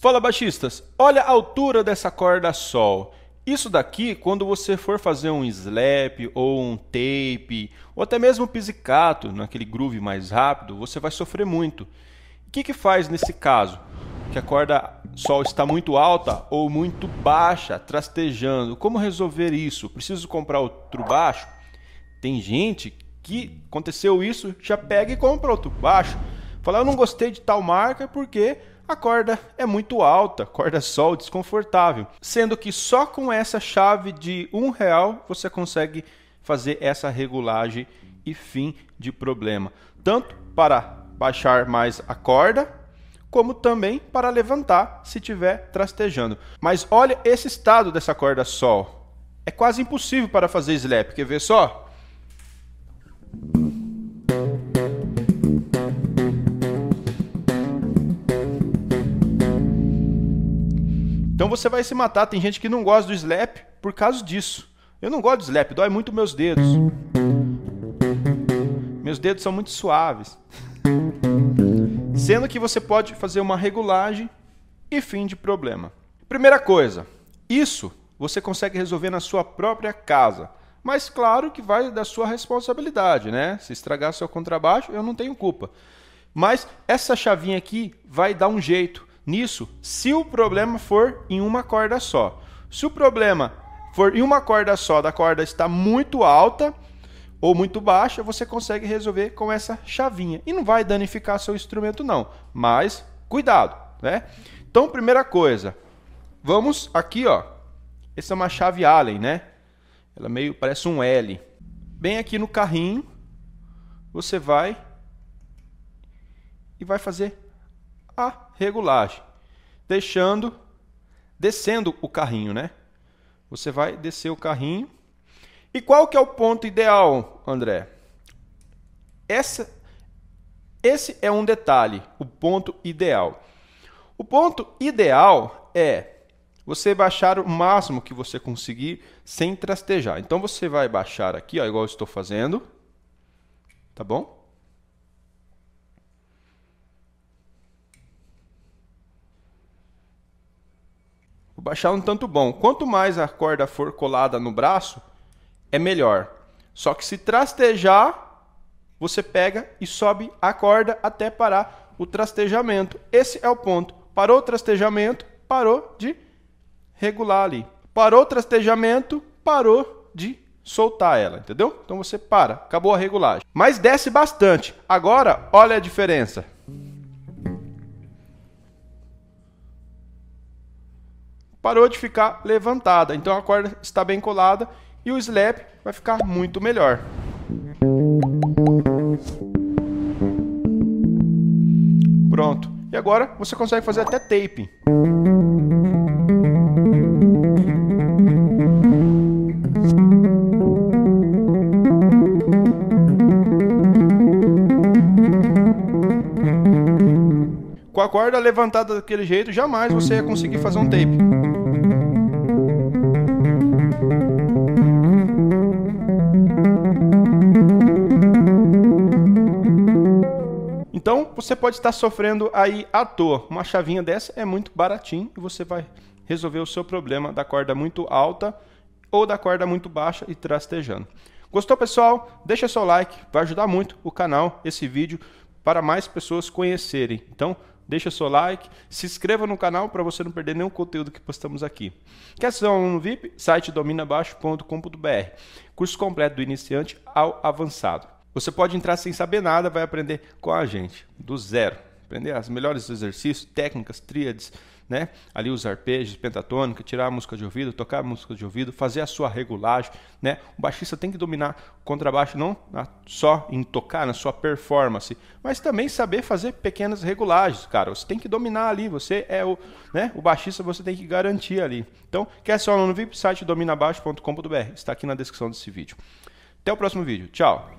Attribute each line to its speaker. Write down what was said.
Speaker 1: Fala baixistas, olha a altura dessa corda sol. Isso daqui, quando você for fazer um slap ou um tape, ou até mesmo um pizzicato, naquele groove mais rápido, você vai sofrer muito. O que, que faz nesse caso? Que a corda sol está muito alta ou muito baixa, trastejando. Como resolver isso? Preciso comprar outro baixo? Tem gente que aconteceu isso, já pega e compra outro baixo. Fala, eu não gostei de tal marca porque a corda é muito alta, corda sol desconfortável, sendo que só com essa chave de um real você consegue fazer essa regulagem e fim de problema, tanto para baixar mais a corda, como também para levantar se estiver trastejando. Mas olha esse estado dessa corda sol, é quase impossível para fazer slap, quer ver só? Então você vai se matar. Tem gente que não gosta do slap por causa disso. Eu não gosto do slap, dói muito meus dedos. Meus dedos são muito suaves. Sendo que você pode fazer uma regulagem e fim de problema. Primeira coisa, isso você consegue resolver na sua própria casa. Mas claro que vai da sua responsabilidade, né? Se estragar seu contrabaixo, eu não tenho culpa. Mas essa chavinha aqui vai dar um jeito nisso se o problema for em uma corda só. Se o problema for em uma corda só, da corda está muito alta ou muito baixa, você consegue resolver com essa chavinha. E não vai danificar seu instrumento não, mas cuidado, né? Então, primeira coisa, vamos aqui, ó. Essa é uma chave Allen, né? Ela meio parece um L. Bem aqui no carrinho, você vai e vai fazer a regulagem, deixando, descendo o carrinho, né? Você vai descer o carrinho. E qual que é o ponto ideal, André? Essa, esse é um detalhe, o ponto ideal. O ponto ideal é você baixar o máximo que você conseguir sem trastejar. Então você vai baixar aqui, ó, igual eu estou fazendo, tá bom? Vou baixar um tanto bom. Quanto mais a corda for colada no braço, é melhor. Só que se trastejar, você pega e sobe a corda até parar o trastejamento. Esse é o ponto. Parou o trastejamento, parou de regular ali. Parou o trastejamento, parou de soltar ela, entendeu? Então você para, acabou a regulagem. Mas desce bastante. Agora, olha a diferença. Parou de ficar levantada. Então a corda está bem colada e o slap vai ficar muito melhor. Pronto. E agora você consegue fazer até tape. Com a corda levantada daquele jeito, jamais você ia conseguir fazer um tape. Você pode estar sofrendo aí à toa. Uma chavinha dessa é muito baratinho e você vai resolver o seu problema da corda muito alta ou da corda muito baixa e trastejando. Gostou, pessoal? Deixa seu like, vai ajudar muito o canal, esse vídeo, para mais pessoas conhecerem. Então, deixa seu like, se inscreva no canal para você não perder nenhum conteúdo que postamos aqui. Quer ser um aluno VIP? Site dominabaixo.com.br. Curso completo do iniciante ao avançado. Você pode entrar sem saber nada, vai aprender com a gente, do zero. Aprender os melhores exercícios, técnicas, tríades, né? Ali os arpejos, pentatônica, tirar a música de ouvido, tocar a música de ouvido, fazer a sua regulagem, né? O baixista tem que dominar o contrabaixo não só em tocar na sua performance, mas também saber fazer pequenas regulagens, cara. Você tem que dominar ali, você é o, né? O baixista você tem que garantir ali. Então, quer ser aluno VIP? Site dominabaixo.com.br. Está aqui na descrição desse vídeo. Até o próximo vídeo. Tchau.